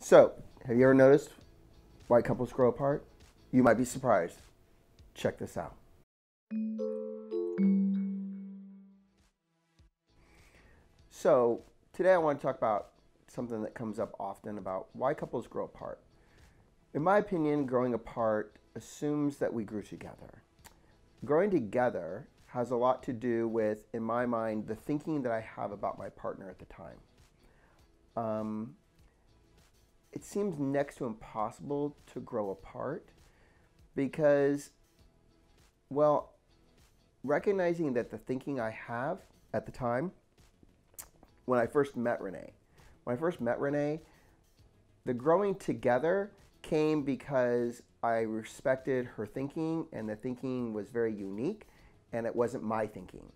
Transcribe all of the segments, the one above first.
So, have you ever noticed why couples grow apart? You might be surprised. Check this out. So, today I want to talk about something that comes up often about why couples grow apart. In my opinion, growing apart assumes that we grew together. Growing together has a lot to do with, in my mind, the thinking that I have about my partner at the time. Um, it seems next to impossible to grow apart because, well, recognizing that the thinking I have at the time, when I first met Renee, when I first met Renee, the growing together came because I respected her thinking and the thinking was very unique and it wasn't my thinking.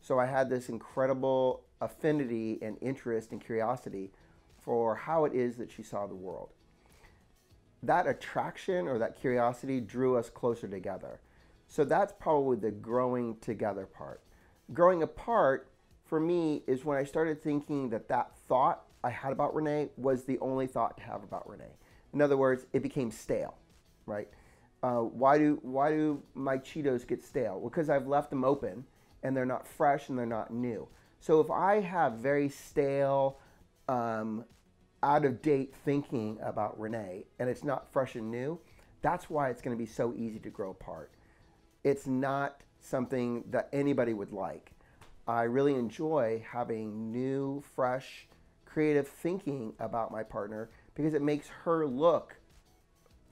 So I had this incredible affinity and interest and curiosity for how it is that she saw the world. That attraction or that curiosity drew us closer together. So that's probably the growing together part. Growing apart for me is when I started thinking that that thought I had about Renee was the only thought to have about Renee. In other words, it became stale, right? Uh, why do why do my Cheetos get stale? Well, because I've left them open and they're not fresh and they're not new. So if I have very stale, um, out of date thinking about Renee and it's not fresh and new, that's why it's going to be so easy to grow apart. It's not something that anybody would like. I really enjoy having new, fresh, creative thinking about my partner because it makes her look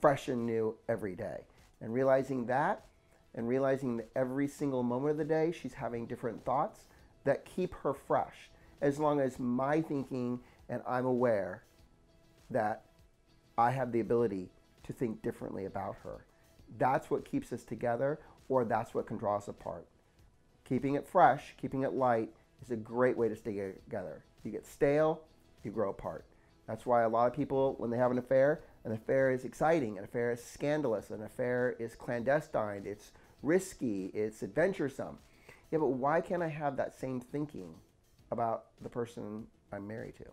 fresh and new every day. And realizing that and realizing that every single moment of the day she's having different thoughts that keep her fresh as long as my thinking and I'm aware that I have the ability to think differently about her. That's what keeps us together, or that's what can draw us apart. Keeping it fresh, keeping it light is a great way to stay together. You get stale, you grow apart. That's why a lot of people, when they have an affair, an affair is exciting, an affair is scandalous, an affair is clandestine, it's risky, it's adventuresome. Yeah, but why can't I have that same thinking about the person I'm married to?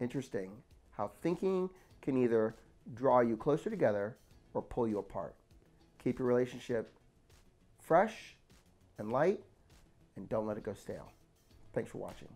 Interesting how thinking can either draw you closer together or pull you apart. Keep your relationship fresh and light, and don't let it go stale. Thanks for watching.